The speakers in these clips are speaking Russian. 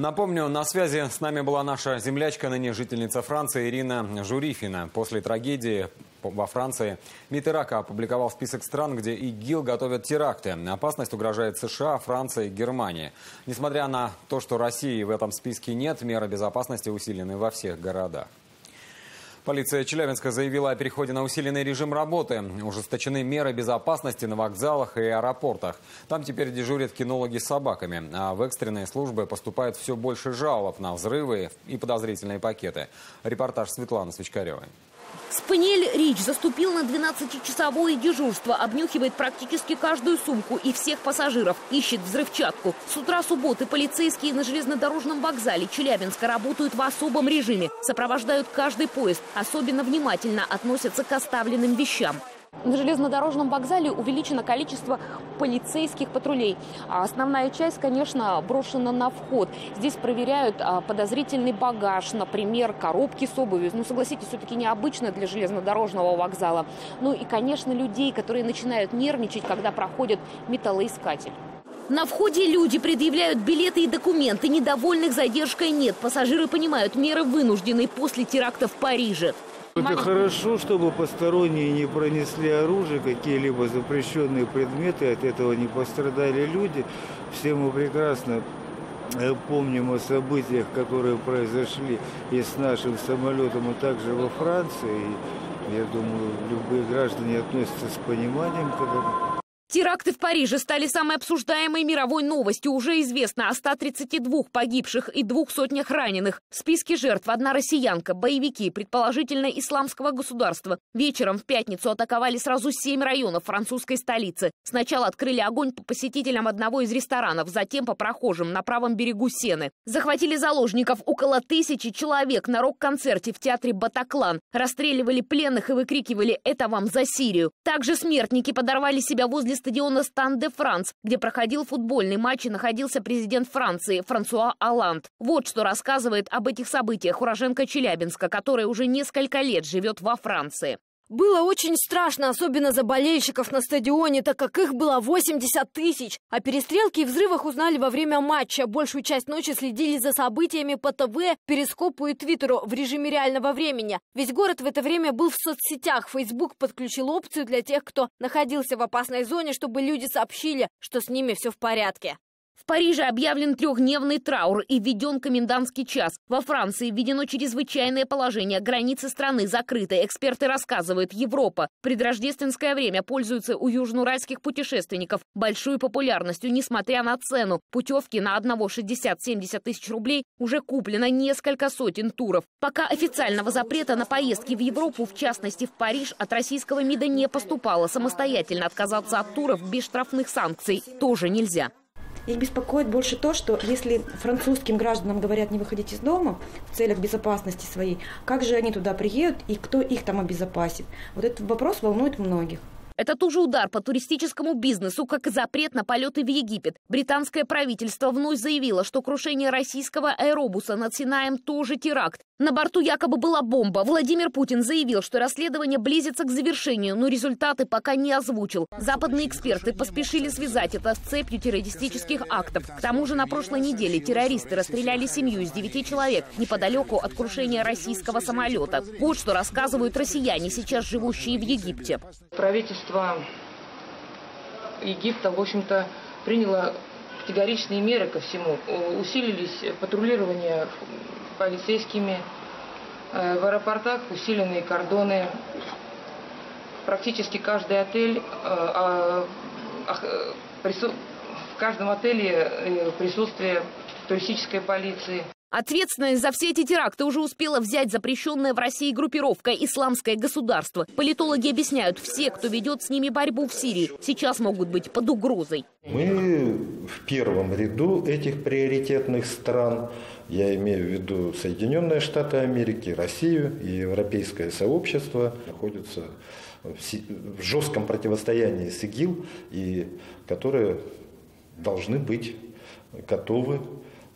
Напомню, на связи с нами была наша землячка, ныне жительница Франции Ирина Журифина. После трагедии во Франции МИД Ирака опубликовал список стран, где ИГИЛ готовят теракты. Опасность угрожает США, Франции и Германии. Несмотря на то, что России в этом списке нет, меры безопасности усилены во всех городах. Полиция Челябинска заявила о переходе на усиленный режим работы. Ужесточены меры безопасности на вокзалах и аэропортах. Там теперь дежурят кинологи с собаками. А в экстренные службы поступает все больше жалоб на взрывы и подозрительные пакеты. Репортаж Светланы Свечкаревой. Спаниель Рич заступил на 12-часовое дежурство, обнюхивает практически каждую сумку и всех пассажиров, ищет взрывчатку. С утра субботы полицейские на железнодорожном вокзале Челябинска работают в особом режиме, сопровождают каждый поезд, особенно внимательно относятся к оставленным вещам. На железнодорожном вокзале увеличено количество полицейских патрулей. А основная часть, конечно, брошена на вход. Здесь проверяют а, подозрительный багаж, например, коробки с обувью. Ну, согласитесь, все-таки необычно для железнодорожного вокзала. Ну и, конечно, людей, которые начинают нервничать, когда проходят металлоискатель. На входе люди предъявляют билеты и документы. Недовольных задержкой нет. Пассажиры понимают, меры вынуждены после теракта в Париже. Это хорошо, чтобы посторонние не пронесли оружие, какие-либо запрещенные предметы, от этого не пострадали люди. Все мы прекрасно э, помним о событиях, которые произошли и с нашим самолетом, и также во Франции. Я думаю, любые граждане относятся с пониманием к этому. Теракты в Париже стали самой обсуждаемой мировой новостью. Уже известно о 132 погибших и двух сотнях раненых. В списке жертв одна россиянка, боевики, предположительно исламского государства. Вечером в пятницу атаковали сразу семь районов французской столицы. Сначала открыли огонь по посетителям одного из ресторанов, затем по прохожим на правом берегу Сены. Захватили заложников около тысячи человек на рок-концерте в театре «Батаклан». Расстреливали пленных и выкрикивали «Это вам за Сирию». Также смертники подорвали себя возле стадиона Стан-де-Франс, где проходил футбольный матч и находился президент Франции Франсуа Оланд. Вот что рассказывает об этих событиях уроженка Челябинска, которая уже несколько лет живет во Франции. Было очень страшно, особенно за болельщиков на стадионе, так как их было 80 тысяч. О перестрелке и взрывах узнали во время матча. Большую часть ночи следили за событиями по ТВ, Перископу и Твиттеру в режиме реального времени. Весь город в это время был в соцсетях. Facebook подключил опцию для тех, кто находился в опасной зоне, чтобы люди сообщили, что с ними все в порядке. В Париже объявлен трехдневный траур и введен комендантский час. Во Франции введено чрезвычайное положение. Границы страны закрыты. Эксперты рассказывают, Европа в предрождественское время пользуется у южноуральских путешественников большой популярностью, несмотря на цену. Путевки на одного 60-70 тысяч рублей уже куплено несколько сотен туров. Пока официального запрета на поездки в Европу, в частности в Париж, от российского МИДа не поступало. Самостоятельно отказаться от туров без штрафных санкций тоже нельзя. Их беспокоит больше то, что если французским гражданам говорят не выходить из дома в целях безопасности своей, как же они туда приедут и кто их там обезопасит? Вот этот вопрос волнует многих. Это тоже удар по туристическому бизнесу, как и запрет на полеты в Египет. Британское правительство вновь заявило, что крушение российского аэробуса над Синаем тоже теракт. На борту якобы была бомба. Владимир Путин заявил, что расследование близится к завершению, но результаты пока не озвучил. Западные эксперты поспешили связать это с цепью террористических актов. К тому же на прошлой неделе террористы расстреляли семью из девяти человек неподалеку от крушения российского самолета. Вот что рассказывают россияне, сейчас живущие в Египте. Правительство Египта, в общем-то, приняло категоричные меры ко всему. Усилились патрулирование полицейскими, э, в аэропортах усиленные кордоны. Практически каждый отель, э, а, в каждом отеле э, присутствие туристической полиции. Ответственность за все эти теракты уже успела взять запрещенная в России группировка «Исламское государство». Политологи объясняют, все, кто ведет с ними борьбу в Сирии, сейчас могут быть под угрозой. Мы в первом ряду этих приоритетных стран. Я имею в виду Соединенные Штаты Америки, Россию и Европейское сообщество находятся в жестком противостоянии с ИГИЛ, и которые должны быть готовы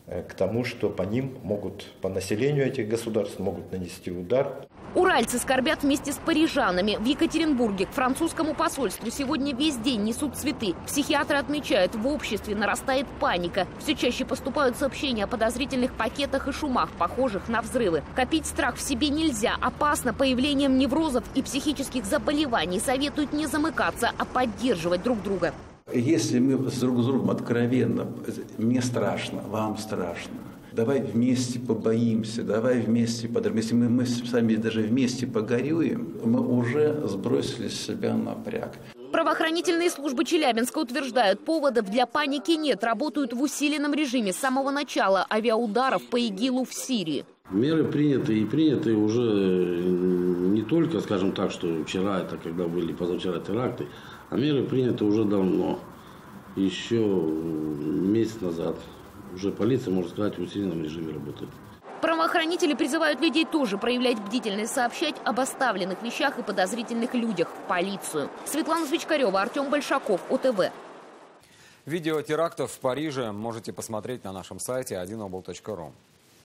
к тому, что по ним могут, по населению этих государств могут нанести удар. Уральцы скорбят вместе с парижанами. В Екатеринбурге к французскому посольству сегодня весь день несут цветы. Психиатры отмечают, в обществе нарастает паника. Все чаще поступают сообщения о подозрительных пакетах и шумах, похожих на взрывы. Копить страх в себе нельзя. Опасно появлением неврозов и психических заболеваний. Советуют не замыкаться, а поддерживать друг друга. Если мы с друг с другом откровенно, мне страшно, вам страшно, давай вместе побоимся, давай вместе подорвем. Если мы, мы сами даже вместе погорюем, мы уже сбросили с себя напряг. Правоохранительные службы Челябинска утверждают, поводов для паники нет, работают в усиленном режиме с самого начала авиаударов по ИГИЛу в Сирии. Меры приняты и приняты уже не только, скажем так, что вчера это, когда были позавчера теракты, а меры приняты уже давно, еще месяц назад уже полиция, можно сказать, в усиленном режиме работает. Правоохранители призывают людей тоже проявлять бдительность, сообщать об оставленных вещах и подозрительных людях в полицию. Светлана Свечкарева, Артем Большаков, ОТВ. Видео терактов в Париже можете посмотреть на нашем сайте 1obl.ru.